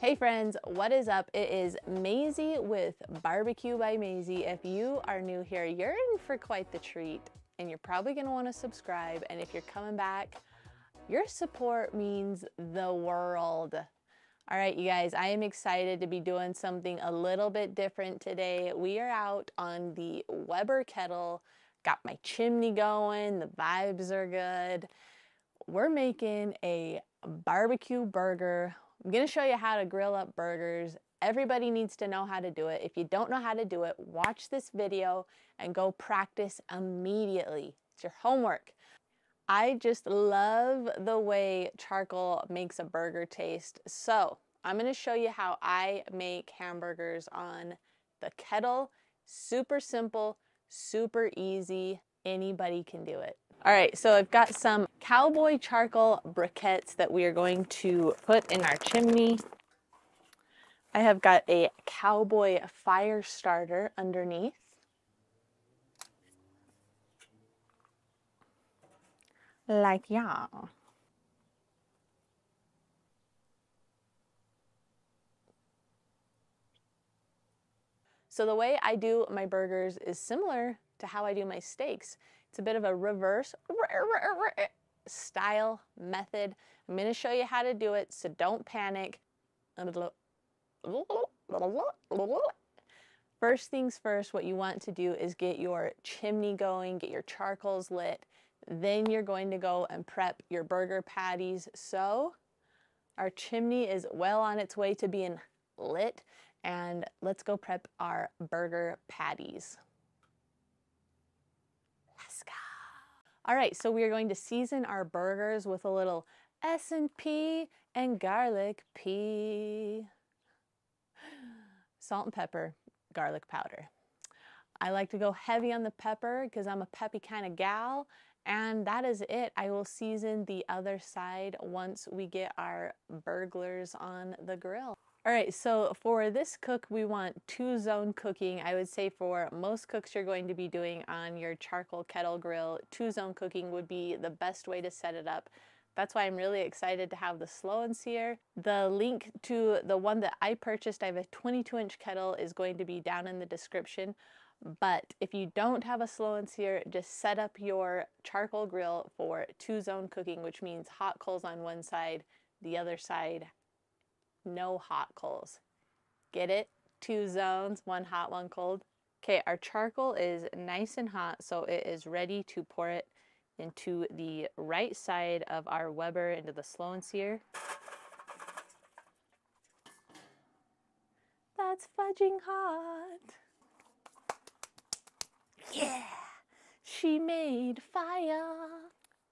Hey friends, what is up? It is Mazie with Barbecue by Mazie. If you are new here, you're in for quite the treat and you're probably gonna wanna subscribe. And if you're coming back, your support means the world. All right, you guys, I am excited to be doing something a little bit different today. We are out on the Weber kettle, got my chimney going, the vibes are good. We're making a barbecue burger I'm gonna show you how to grill up burgers. Everybody needs to know how to do it. If you don't know how to do it, watch this video and go practice immediately. It's your homework. I just love the way charcoal makes a burger taste. So I'm gonna show you how I make hamburgers on the kettle. Super simple, super easy. Anybody can do it. All right, so I've got some cowboy charcoal briquettes that we are going to put in our chimney. I have got a cowboy fire starter underneath. Like yeah. So the way I do my burgers is similar to how I do my steaks. It's a bit of a reverse style method. I'm going to show you how to do it, so don't panic. First things first, what you want to do is get your chimney going, get your charcoals lit. Then you're going to go and prep your burger patties. So our chimney is well on its way to being lit and let's go prep our burger patties. All right, so we are going to season our burgers with a little S&P and garlic pea. Salt and pepper, garlic powder. I like to go heavy on the pepper because I'm a peppy kind of gal. And that is it. I will season the other side once we get our burglars on the grill. All right, so for this cook, we want two zone cooking. I would say for most cooks you're going to be doing on your charcoal kettle grill, two zone cooking would be the best way to set it up. That's why I'm really excited to have the slow and sear. The link to the one that I purchased, I have a 22 inch kettle, is going to be down in the description. But if you don't have a slow and sear, just set up your charcoal grill for two zone cooking, which means hot coals on one side, the other side no hot coals. Get it? Two zones, one hot, one cold. Okay, our charcoal is nice and hot, so it is ready to pour it into the right side of our Weber into the slow and sear. That's fudging hot. Yeah, she made fire.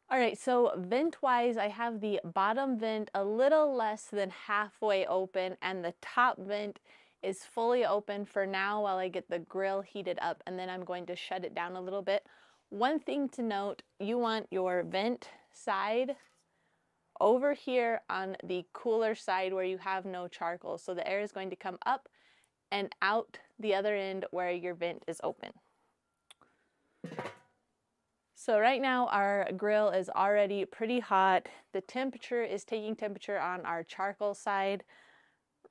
All right, so vent-wise, I have the bottom vent a little less than halfway open and the top vent is fully open for now while I get the grill heated up and then I'm going to shut it down a little bit. One thing to note, you want your vent side over here on the cooler side where you have no charcoal. So the air is going to come up and out the other end where your vent is open. So right now our grill is already pretty hot. The temperature is taking temperature on our charcoal side.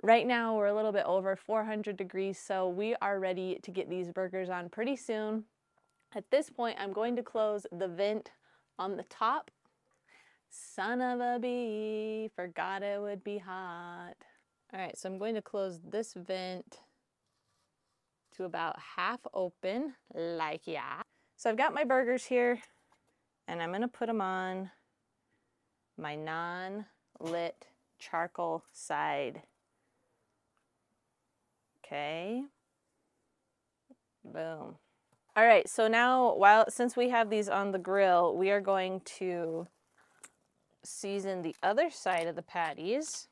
Right now we're a little bit over 400 degrees, so we are ready to get these burgers on pretty soon. At this point, I'm going to close the vent on the top. Son of a bee, forgot it would be hot. All right, so I'm going to close this vent to about half open, like yeah. So I've got my burgers here and I'm gonna put them on my non-lit charcoal side. Okay, boom. All right, so now while since we have these on the grill, we are going to season the other side of the patties.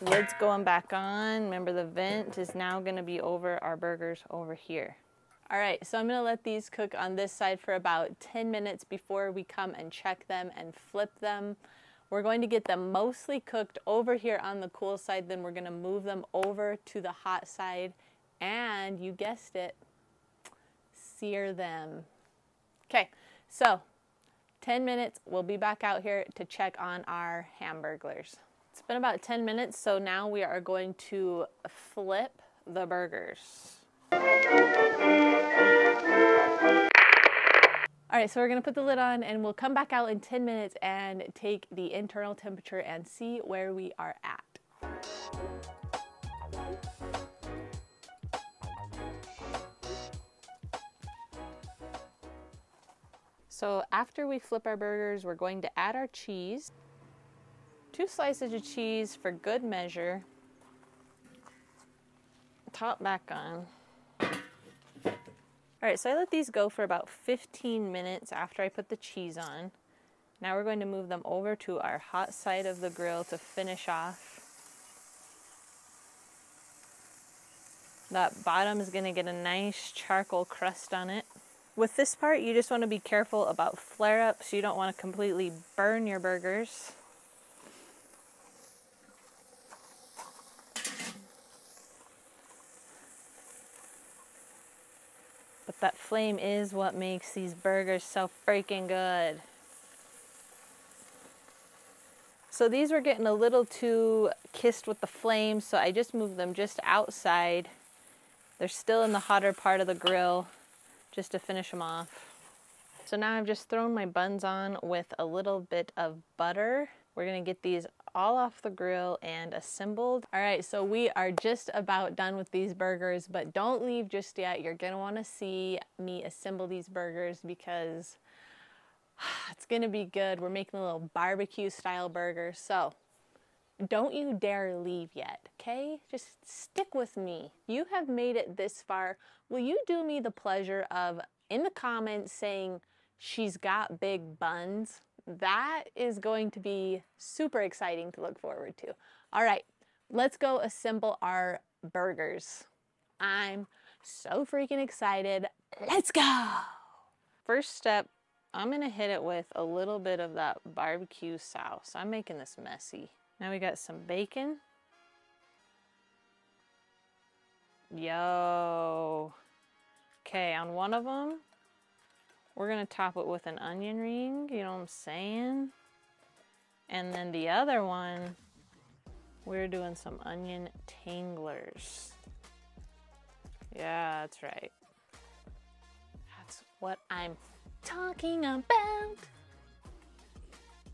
Lid's going back on. Remember the vent is now gonna be over our burgers over here. All right, so I'm gonna let these cook on this side for about 10 minutes before we come and check them and flip them. We're going to get them mostly cooked over here on the cool side, then we're gonna move them over to the hot side, and you guessed it, sear them. Okay, so 10 minutes, we'll be back out here to check on our hamburglers. It's been about 10 minutes, so now we are going to flip the burgers. All right, so we're gonna put the lid on and we'll come back out in 10 minutes and take the internal temperature and see where we are at. So after we flip our burgers, we're going to add our cheese. Two slices of cheese for good measure. Top back on. All right, so I let these go for about 15 minutes after I put the cheese on. Now we're going to move them over to our hot side of the grill to finish off. That bottom is gonna get a nice charcoal crust on it. With this part, you just want to be careful about flare-ups. You don't want to completely burn your burgers. But that flame is what makes these burgers so freaking good. So these were getting a little too kissed with the flame, so I just moved them just outside. They're still in the hotter part of the grill just to finish them off. So now I've just thrown my buns on with a little bit of butter. We're gonna get these all off the grill and assembled. All right, so we are just about done with these burgers, but don't leave just yet. You're gonna wanna see me assemble these burgers because it's gonna be good. We're making a little barbecue style burger. So don't you dare leave yet, okay? Just stick with me. You have made it this far. Will you do me the pleasure of, in the comments, saying she's got big buns? That is going to be super exciting to look forward to. All right, let's go assemble our burgers. I'm so freaking excited. Let's go. First step, I'm gonna hit it with a little bit of that barbecue sauce. I'm making this messy. Now we got some bacon. Yo. Okay, on one of them, we're gonna top it with an onion ring, you know what I'm saying? And then the other one, we're doing some onion tanglers. Yeah, that's right. That's what I'm talking about.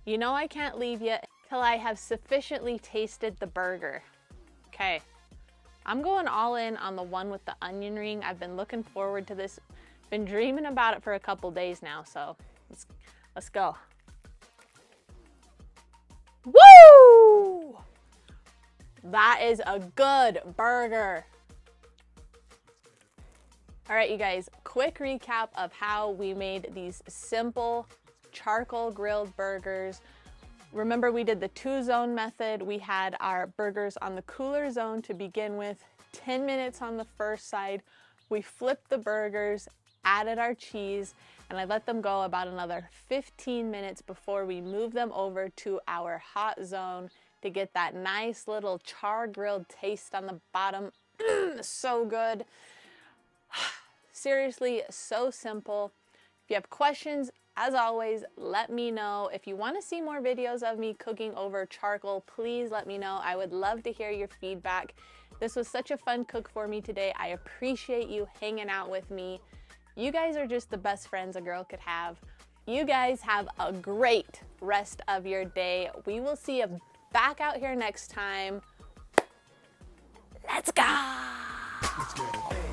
You know I can't leave yet till I have sufficiently tasted the burger. Okay, I'm going all in on the one with the onion ring. I've been looking forward to this, been dreaming about it for a couple days now, so let's, let's go. Woo! That is a good burger. All right, you guys, quick recap of how we made these simple charcoal grilled burgers Remember we did the two zone method. We had our burgers on the cooler zone to begin with, 10 minutes on the first side. We flipped the burgers, added our cheese, and I let them go about another 15 minutes before we move them over to our hot zone to get that nice little char grilled taste on the bottom. so good. Seriously, so simple. If you have questions, as always, let me know. If you want to see more videos of me cooking over charcoal, please let me know. I would love to hear your feedback. This was such a fun cook for me today. I appreciate you hanging out with me. You guys are just the best friends a girl could have. You guys have a great rest of your day. We will see you back out here next time. Let's go! Let's